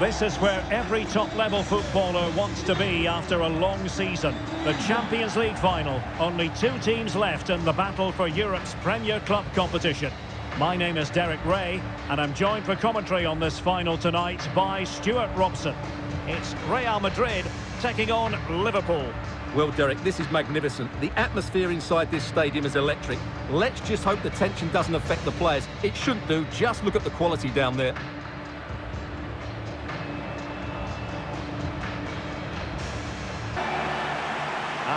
This is where every top-level footballer wants to be after a long season. The Champions League final. Only two teams left in the battle for Europe's Premier Club competition. My name is Derek Ray, and I'm joined for commentary on this final tonight by Stuart Robson. It's Real Madrid taking on Liverpool. Well, Derek, this is magnificent. The atmosphere inside this stadium is electric. Let's just hope the tension doesn't affect the players. It shouldn't do. Just look at the quality down there.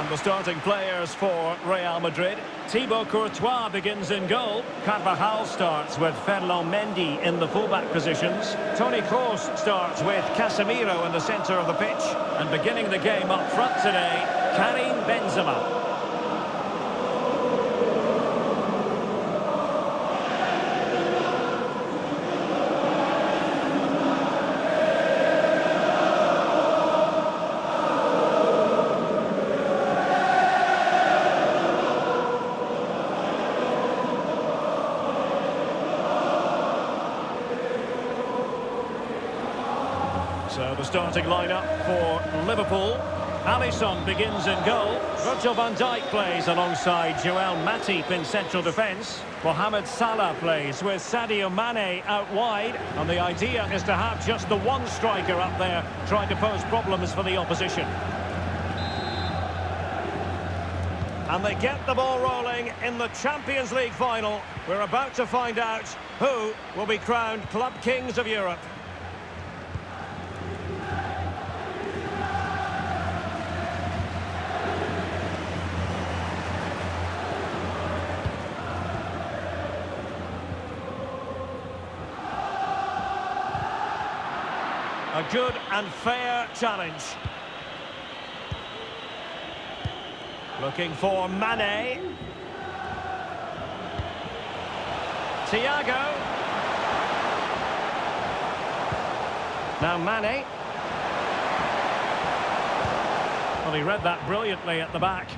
The starting players for Real Madrid. Thibaut Courtois begins in goal. Carvajal starts with Ferland Mendy in the fullback positions. Toni Kroos starts with Casemiro in the centre of the pitch. And beginning the game up front today, Karim Benzema. So the starting lineup for Liverpool. Alisson begins in goal. Virgil van Dijk plays alongside Joel Matip in central defence. Mohamed Salah plays with Sadio Mane out wide. And the idea is to have just the one striker up there trying to pose problems for the opposition. And they get the ball rolling in the Champions League final. We're about to find out who will be crowned Club Kings of Europe. Good and fair challenge. Looking for Mane. Thiago. Now Mane. Well, he read that brilliantly at the back.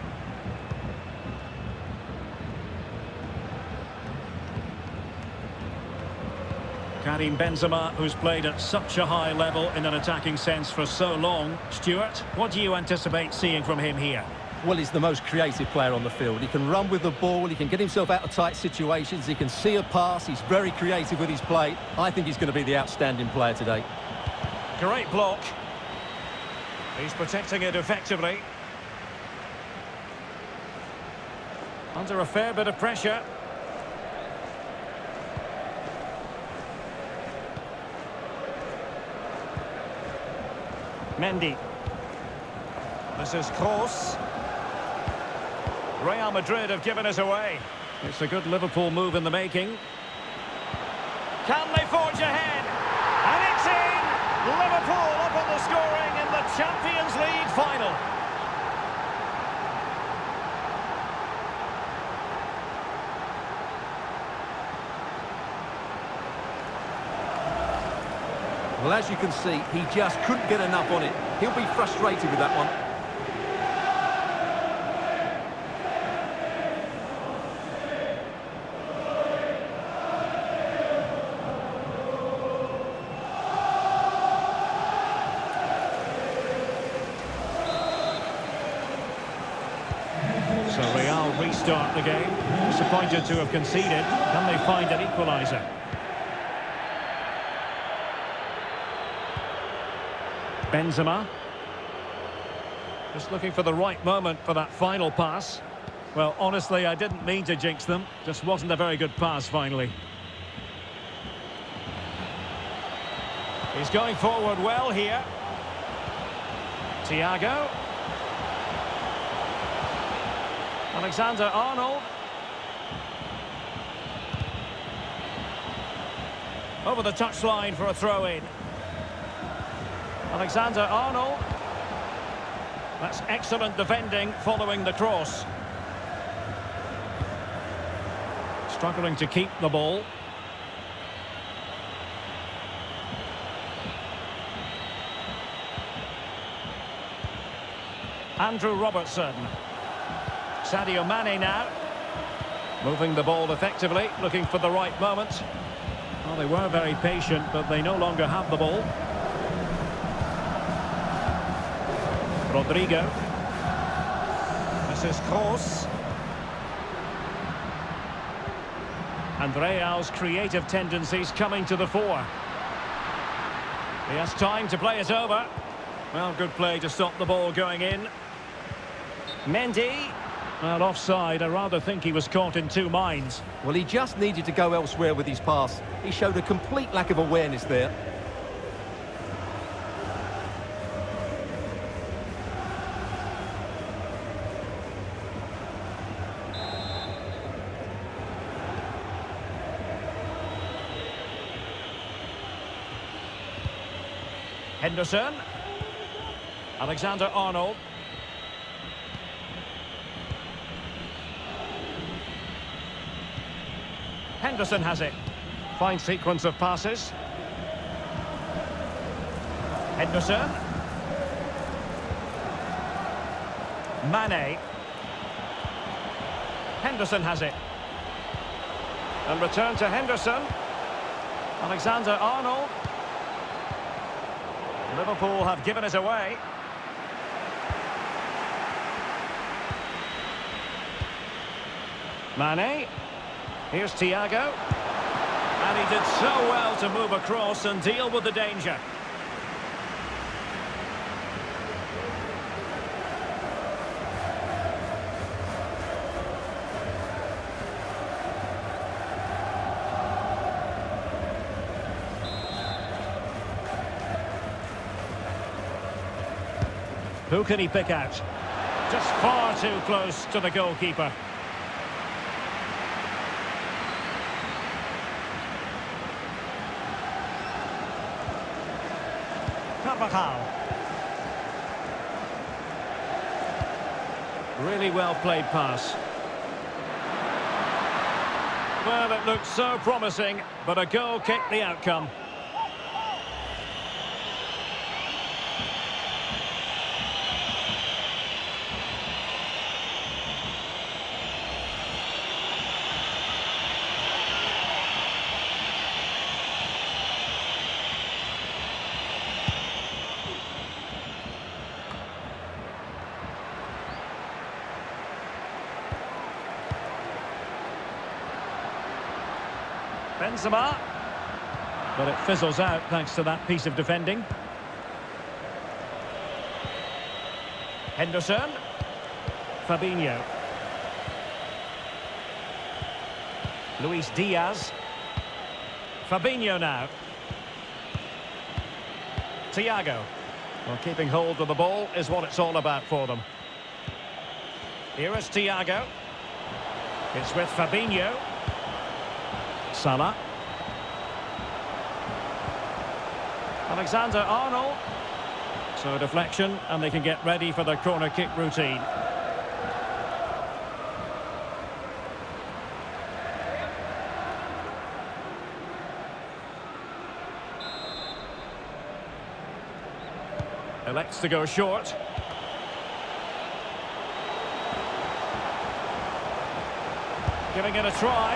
Karim Benzema, who's played at such a high level in an attacking sense for so long. Stuart, what do you anticipate seeing from him here? Well, he's the most creative player on the field. He can run with the ball, he can get himself out of tight situations, he can see a pass, he's very creative with his play. I think he's going to be the outstanding player today. Great block. He's protecting it effectively. Under a fair bit of pressure. Mendy. This is Kroos. Real Madrid have given us away. It's a good Liverpool move in the making. Can they forge ahead? And it's in! Liverpool up on the scoring in the Champions League final. Well, as you can see, he just couldn't get enough on it. He'll be frustrated with that one. So Real restart the game. Disappointed to have conceded. Can they find an equaliser? Benzema. Just looking for the right moment for that final pass. Well, honestly, I didn't mean to jinx them. Just wasn't a very good pass, finally. He's going forward well here. Thiago. Alexander Arnold. Over the touchline for a throw-in. Alexander Arnold. That's excellent defending following the cross. Struggling to keep the ball. Andrew Robertson. Sadio Mane now. Moving the ball effectively, looking for the right moment. Well, they were very patient, but they no longer have the ball. Rodrygo. This is Kroos. And Real's creative tendencies coming to the fore. He has time to play it over. Well, good play to stop the ball going in. Mendy. Well, offside. I rather think he was caught in two minds. Well, he just needed to go elsewhere with his pass. He showed a complete lack of awareness there. Henderson. Alexander Arnold. Henderson has it. Fine sequence of passes. Henderson. Mane. Henderson has it. And return to Henderson. Alexander Arnold. Liverpool have given it away. Mane. Here's Thiago. And he did so well to move across and deal with the danger. Who can he pick out? Just far too close to the goalkeeper. Carvajal. Really well played pass. Well, it looked so promising, but a goal kicked the outcome. Benzema. But it fizzles out thanks to that piece of defending. Henderson. Fabinho. Luis Diaz. Fabinho now. Thiago. Well, keeping hold of the ball is what it's all about for them. Here is Thiago. It's with Fabinho. Salah. Alexander Arnold. So deflection, and they can get ready for the corner kick routine. Elects to go short. Giving it a try.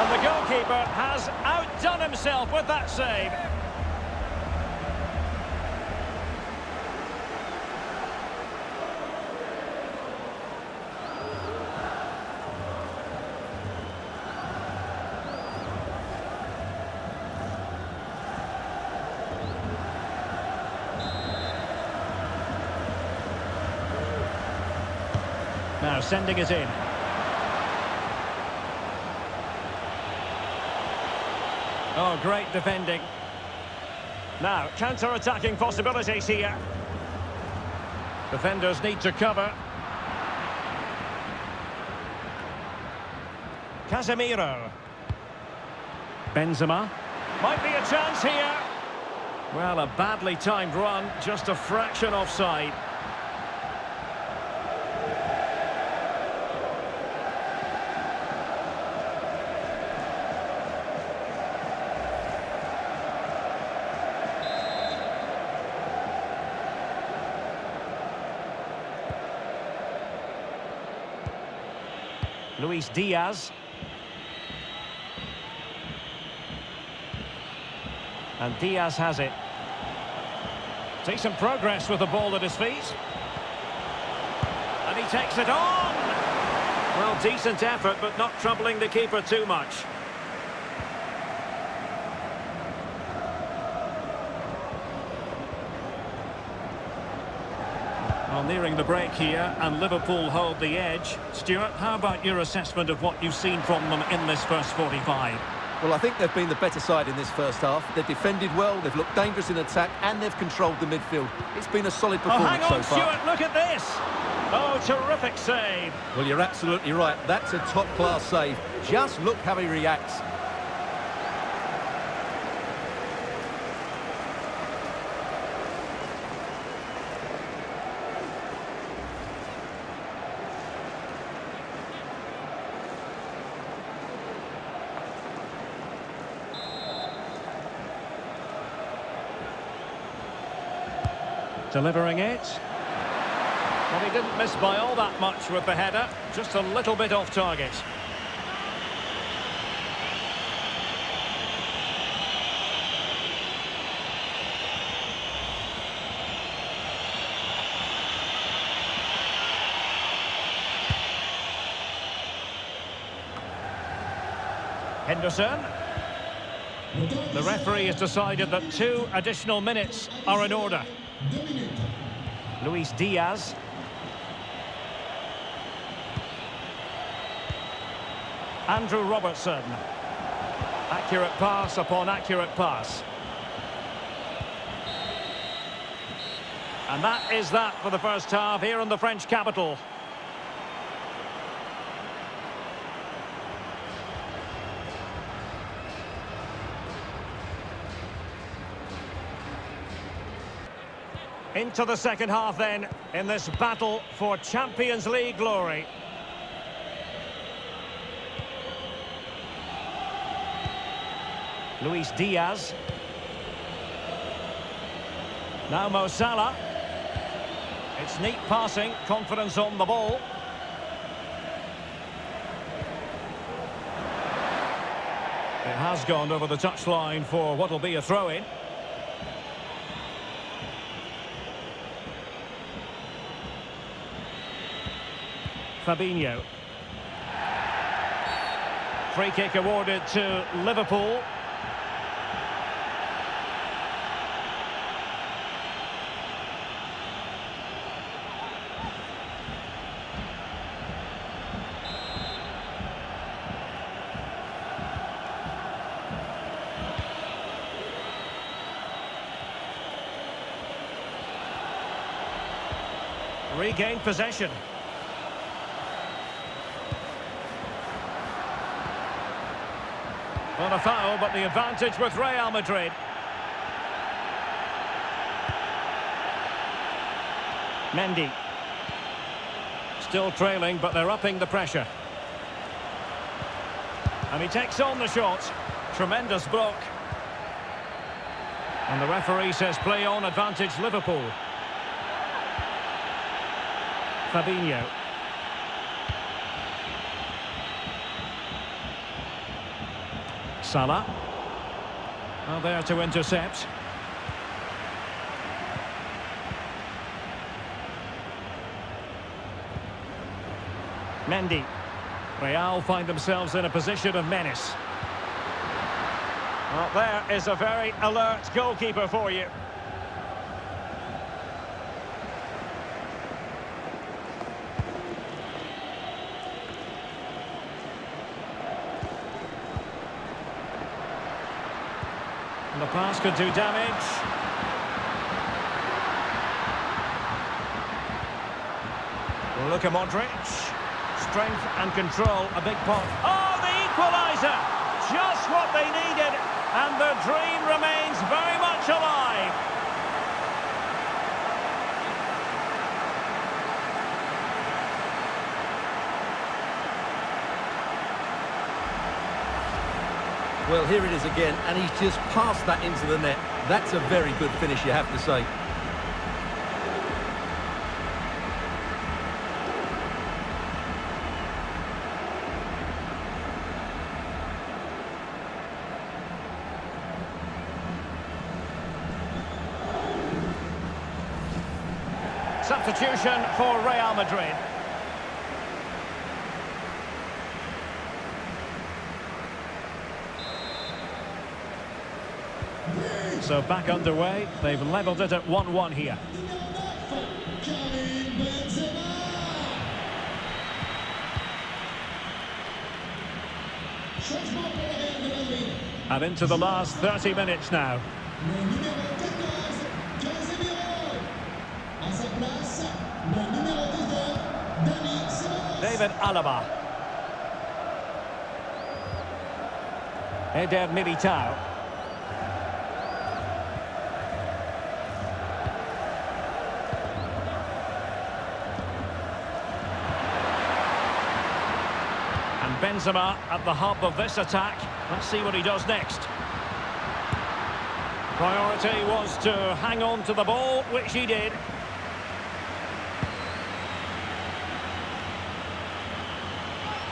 And the goalkeeper has outdone himself with that save. Now sending it in. Oh, great defending. Now, counter-attacking possibilities here. Defenders need to cover. Casemiro. Benzema. Might be a chance here. Well, a badly timed run, just a fraction offside. Luis Diaz. And Diaz has it. Decent progress with the ball at his feet. And he takes it on! Well, decent effort, but not troubling the keeper too much. Well, nearing the break here, and Liverpool hold the edge. Stuart, how about your assessment of what you've seen from them in this first 45? Well, I think they've been the better side in this first half. They've defended well, they've looked dangerous in attack, and they've controlled the midfield. It's been a solid performance oh, hang on, so far. Stuart, look at this! Oh, terrific save. Well, you're absolutely right. That's a top-class save. Just look how he reacts. Delivering it. Well, he didn't miss by all that much with the header. Just a little bit off target. Henderson. The referee has decided that two additional minutes are in order. Luis Diaz. Andrew Robertson. Accurate pass upon accurate pass. And that is that for the first half here in the French capital. Into the second half then, in this battle for Champions League glory. Luis Diaz. Now Mo Salah. It's neat passing, confidence on the ball. It has gone over the touchline for what will be a throw-in. Fabinho. Free kick awarded to Liverpool. Regained possession. Not a foul, but the advantage with Real Madrid. Mendy. Still trailing, but they're upping the pressure. And he takes on the shot. Tremendous block. And the referee says play on advantage Liverpool. Fabinho. Salah. Well, there to intercept. Mendy. Real find themselves in a position of menace. Well, there is a very alert goalkeeper for you. The pass could do damage. Look at Modric. Strength and control, a big pot. Oh, the equaliser! Just what they needed, and the dream remains very much Well, here it is again, and he's just passed that into the net. That's a very good finish, you have to say. Substitution for Real Madrid. So back underway. They've levelled it at 1-1 here. And into the last 30 minutes now. David Alaba. Eder Militao. Benzema at the hub of this attack. Let's see what he does next. Priority was to hang on to the ball, which he did.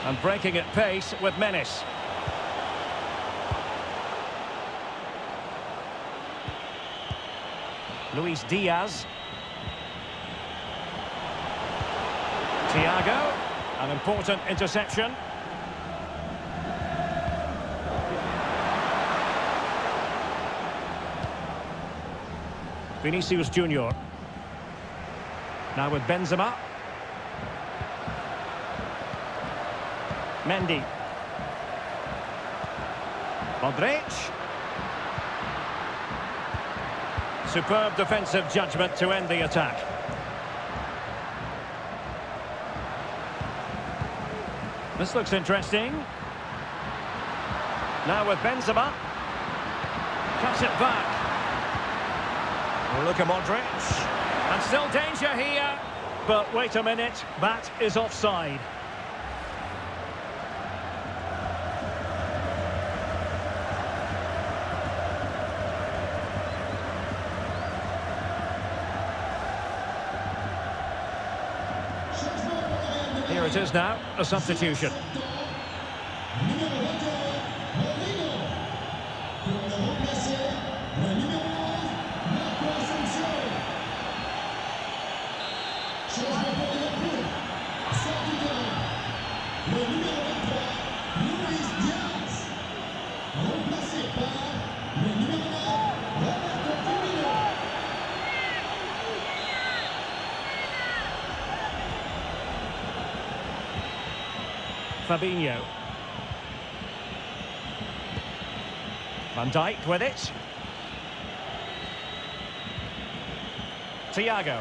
And breaking at pace with menace. Luis Diaz. Thiago. An important interception. Vinicius Junior. Now with Benzema. Mendy. Modric. Superb defensive judgment to end the attack. This looks interesting. Now with Benzema. Cuts it back. Look at Modric. And still danger here. But wait a minute, that is offside. Here it is now, a substitution. Fabinho. Van Dijk with it. Thiago.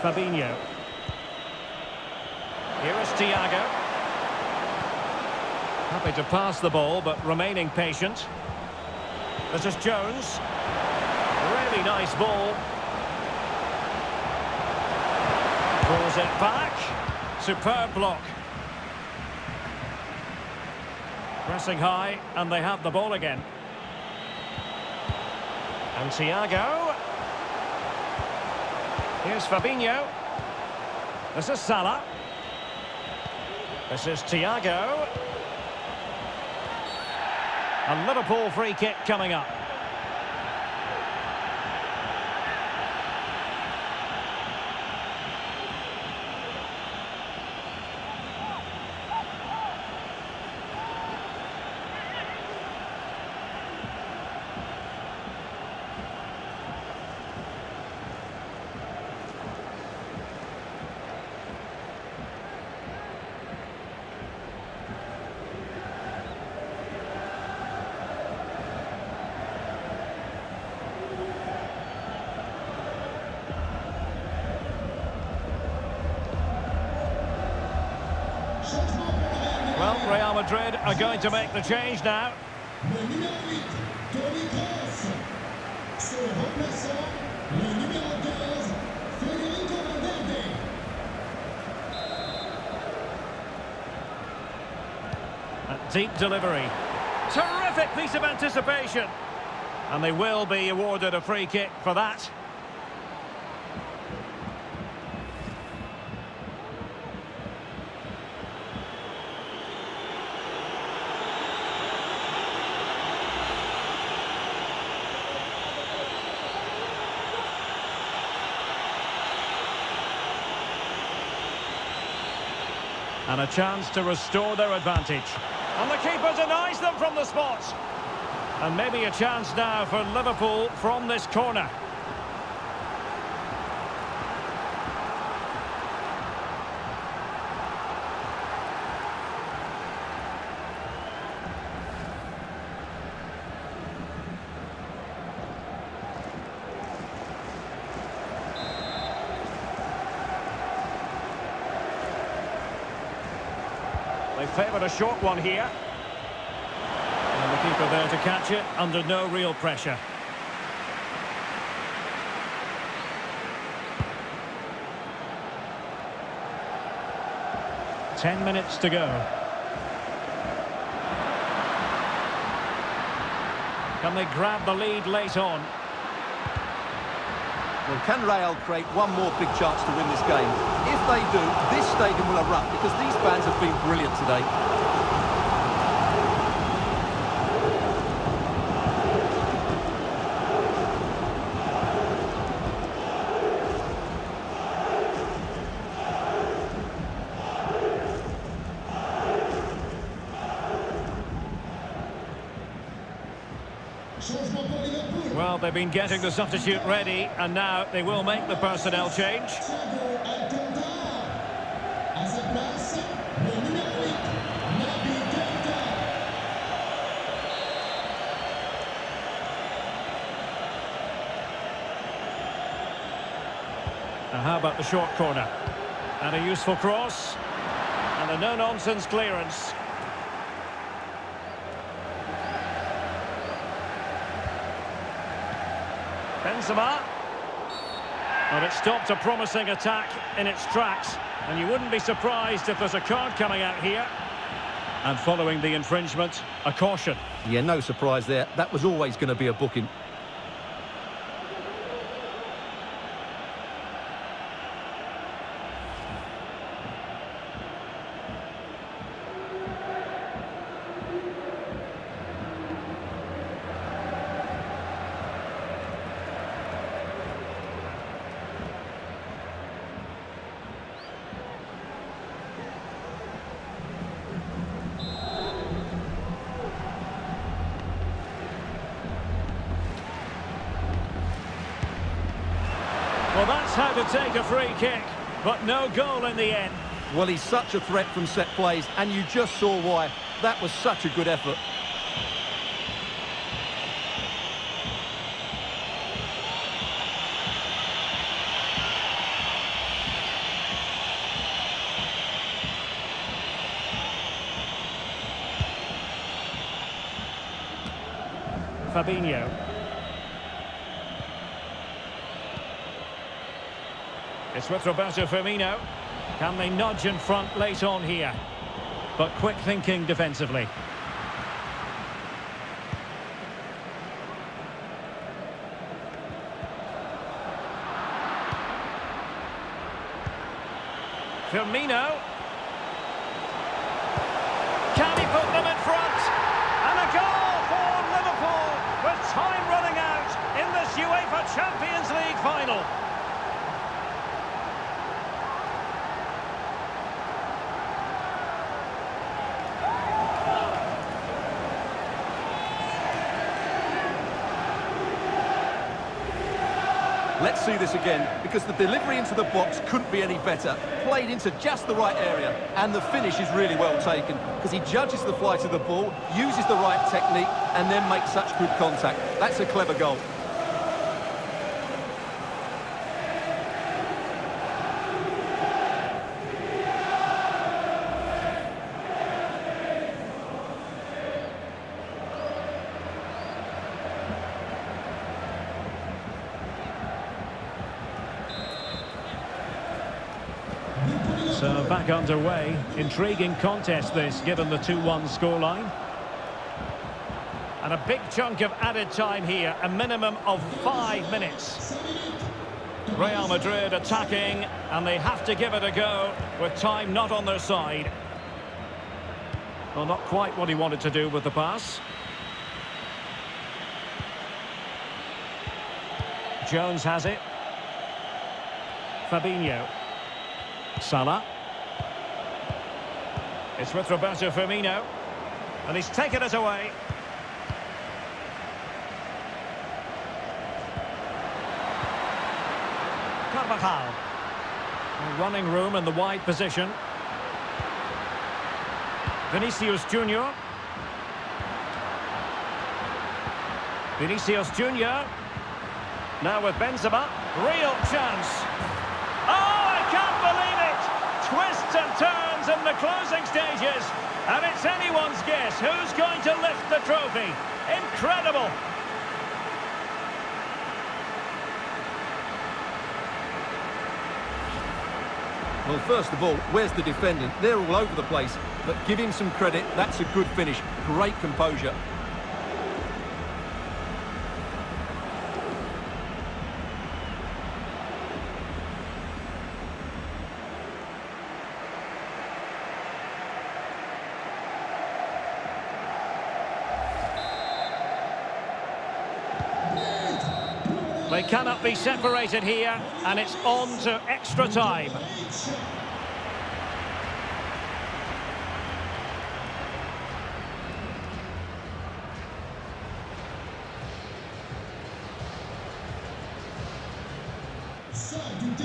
Fabinho. Here is Thiago. Happy to pass the ball, but remaining patient. This is Jones. Really nice ball. Pulls it back. Superb block. Pressing high, and they have the ball again. And Thiago. Here's Fabinho. This is Salah. This is Thiago. A Liverpool free kick coming up. Well, Real Madrid are going to make the change now. Le numéro 8, Toni Kroos. Son remplaçant, le numéro 15, Federico Valverde. A deep delivery. Terrific piece of anticipation. And they will be awarded a free kick for that. Chance to restore their advantage. And the keeper denies them from the spot. And maybe a chance now for Liverpool from this corner. They favoured a short one here. And the keeper there to catch it under no real pressure. Ten minutes to go. Can they grab the lead late on? Well, can Real create one more big chance to win this game? If they do, this stadium will erupt because these fans have been brilliant today. Changement pour Liverpool. Well, they've been getting the substitute ready, and now they will make the personnel change. Thiago Alcantara. À sa place, le numéro 8, Naby Keita. Now, how about the short corner? And a useful cross. And a no-nonsense clearance. Benzema. Well, it stopped a promising attack in its tracks. And you wouldn't be surprised if there's a card coming out here. And following the infringement, a caution. Yeah, no surprise there. That was always going to be a booking. Well, that's how to take a free kick. But no goal in the end. Well, he's such a threat from set plays, and you just saw why. That was such a good effort. Fabinho. With Roberto Firmino. Can they nudge in front late on here? But quick thinking defensively. Firmino. Can he put them in front? And a goal for Liverpool with time running out in this UEFA Champions League final. Let's see this again, because the delivery into the box couldn't be any better. Played into just the right area, and the finish is really well taken, because he judges the flight of the ball, uses the right technique, and then makes such good contact. That's a clever goal. So back underway. Intriguing contest this, given the 2-1 scoreline. And a big chunk of added time here, a minimum of five minutes. Real Madrid attacking, and they have to give it a go, with time not on their side. Well, not quite what he wanted to do with the pass. Jones has it. Fabinho. Salah. It's with Roberto Firmino. And he's taken it away. Carvajal. Running room in the wide position. Vinicius Junior. Vinicius Junior. Now with Benzema. Real chance. Oh, I can't believe it! Twists and turns in the closing stages. And it's anyone's guess who's going to lift the trophy. Incredible! Well, first of all, where's the defendant? They're all over the place. But give him some credit. That's a good finish. Great composure. They cannot be separated here, and it's on to extra time.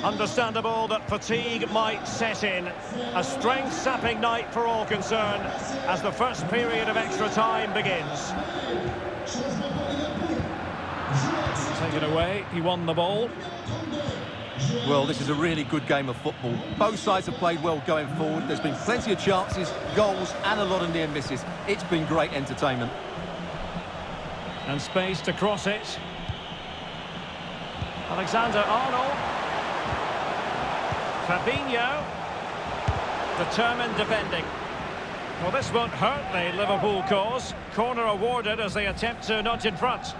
Understandable that fatigue might set in. A strength-sapping night for all concerned as the first period of extra time begins. It away, he won the ball. Well, this is a really good game of football. Both sides have played well going forward. There's been plenty of chances, goals and a lot of near misses. It's been great entertainment. And space to cross it. Alexander Arnold. Fabinho. Determined defending. Well, this won't hurt the Liverpool cause. Corner awarded as they attempt to nudge in front.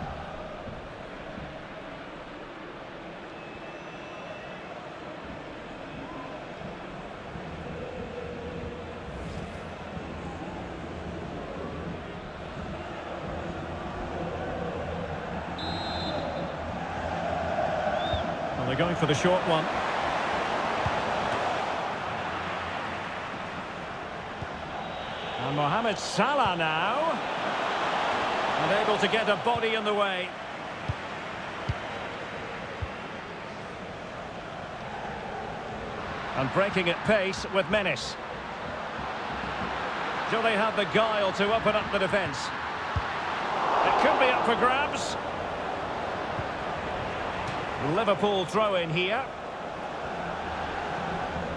They're going for the short one. And Mohamed Salah now. And able to get a body in the way. And breaking at pace with menace. Do they have the guile to open up the defence? It could be up for grabs. Liverpool throw in here.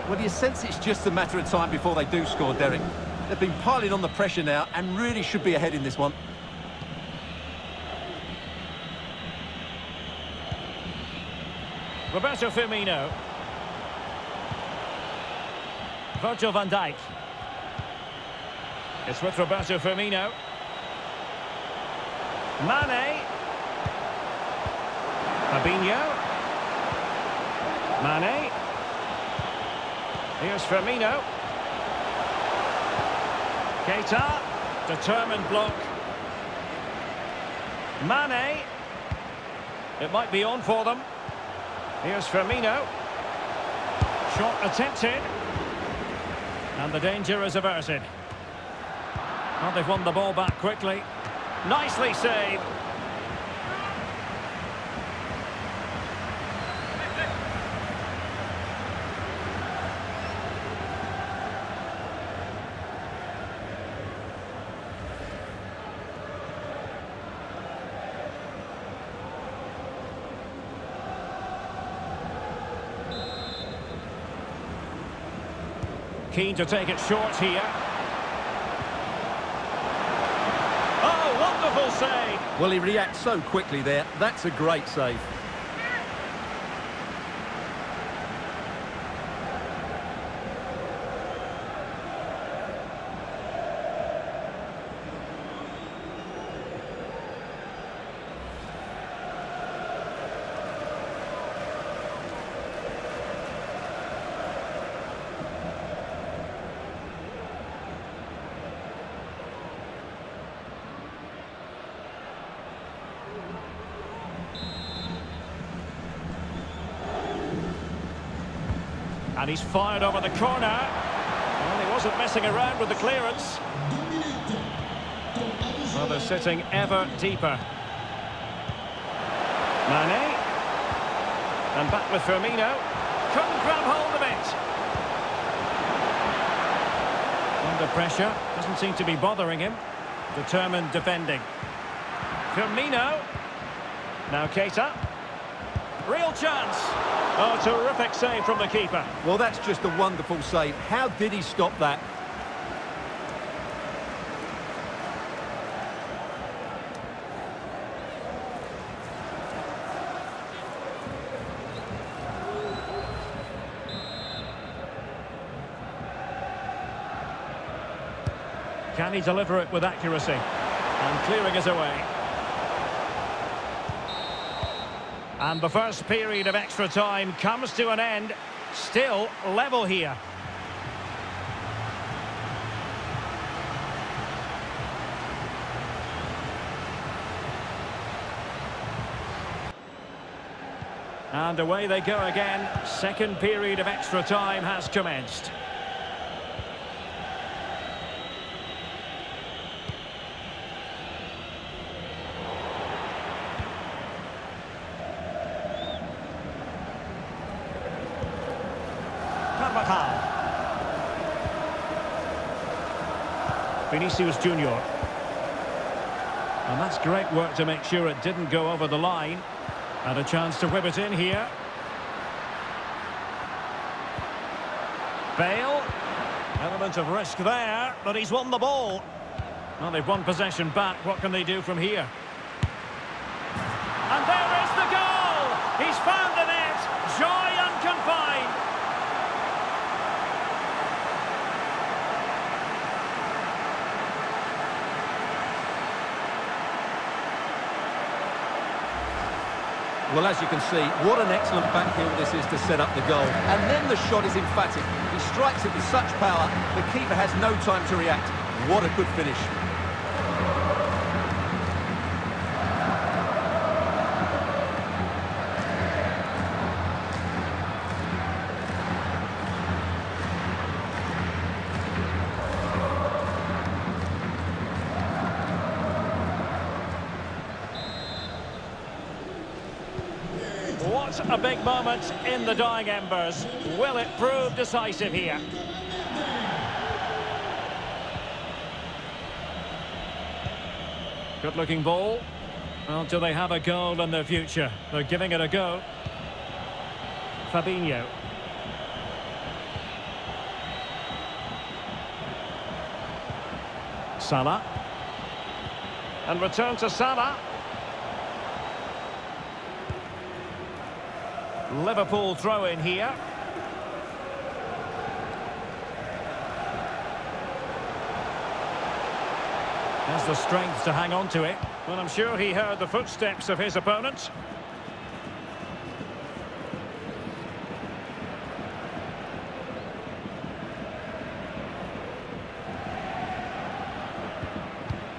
Well, do you sense it's just a matter of time before they do score, Derek. They've been piling on the pressure now and really should be ahead in this one. Roberto Firmino. Virgil van Dijk. It's with Roberto Firmino. Mane. Fabinho. Mane. Here's Firmino. Keita. Determined block. Mane. It might be on for them. Here's Firmino. Shot attempted. And the danger is averted. Well, they've won the ball back quickly. Nicely saved. Keen to take it short here. Oh, wonderful save. Well, he reacts so quickly there. That's a great save. And he's fired over the corner. Well, he wasn't messing around with the clearance. Well, they're sitting ever deeper. Mane. And back with Firmino. Couldn't grab hold of it. Under pressure. Doesn't seem to be bothering him. Determined defending. Firmino. Now Keita. Real chance. Oh, terrific save from the keeper. Well, that's just a wonderful save. How did he stop that? Can he deliver it with accuracy? And clearing it away. And the first period of extra time comes to an end. Still level here. And away they go again. Second period of extra time has commenced. Carvajal. Vinicius Junior. And that's great work to make sure it didn't go over the line. And a chance to whip it in here. Bale. Element of risk there, but he's won the ball. Well, they've won possession back. What can they do from here? And there is the goal! He's found the net. Joy unconfined. Well, as you can see, what an excellent backheel this is to set up the goal. And then the shot is emphatic. He strikes it with such power, the keeper has no time to react. What a good finish. What a big moment in the dying embers. Will it prove decisive here? Good looking ball. Well, do they have a goal in their future? They're giving it a go. Fabinho. Salah. And return to Salah. Liverpool throw in here. Has the strength to hang on to it. Well, I'm sure he heard the footsteps of his opponent.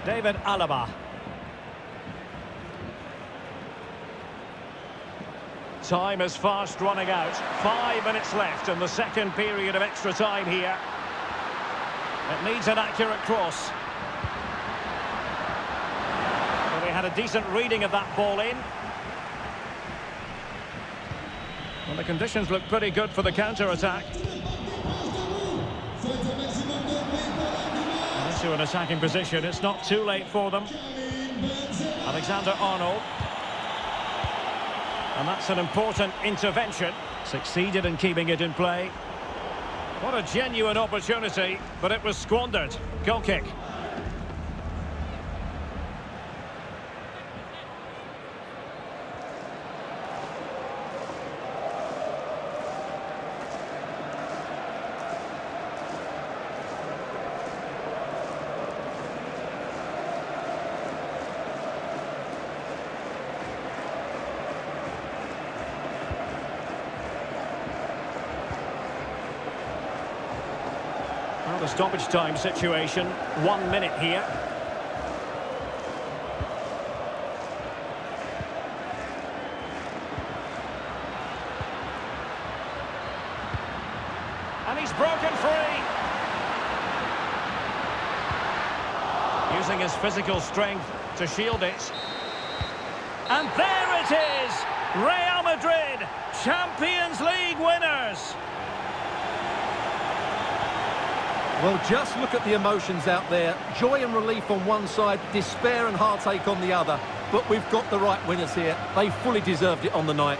David Alaba. Time is fast running out. Five minutes left in the second period of extra time here. It needs an accurate cross. Well, they had a decent reading of that ball in. Well, the conditions look pretty good for the counter-attack. Into an attacking position. It's not too late for them. Alexander Arnold. And that's an important intervention. Succeeded in keeping it in play. What a genuine opportunity, but it was squandered. Goal kick. Stoppage time situation, one minute here. And he's broken free. using his physical strength to shield it. And there it is! Real Madrid, Champions League winners! Well, just look at the emotions out there. Joy and relief on one side, despair and heartache on the other. But we've got the right winners here. They fully deserved it on the night.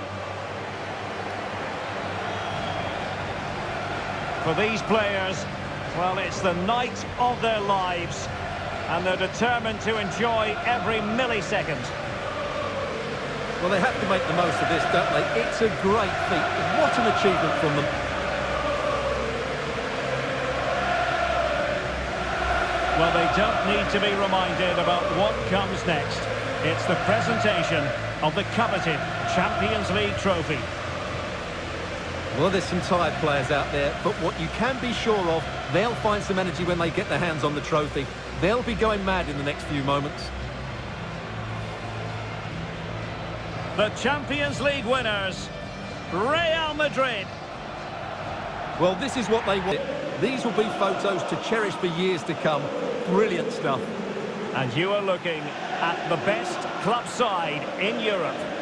For these players, well, it's the night of their lives. And they're determined to enjoy every millisecond. Well, they have to make the most of this, don't they? It's a great feat. What an achievement from them. Well, they don't need to be reminded about what comes next. It's the presentation of the coveted Champions League trophy. Well, there's some tired players out there, but what you can be sure of, they'll find some energy when they get their hands on the trophy. They'll be going mad in the next few moments. The Champions League winners, Real Madrid. Well, this is what they want. These will be photos to cherish for years to come. Brilliant stuff. And you are looking at the best club side in Europe.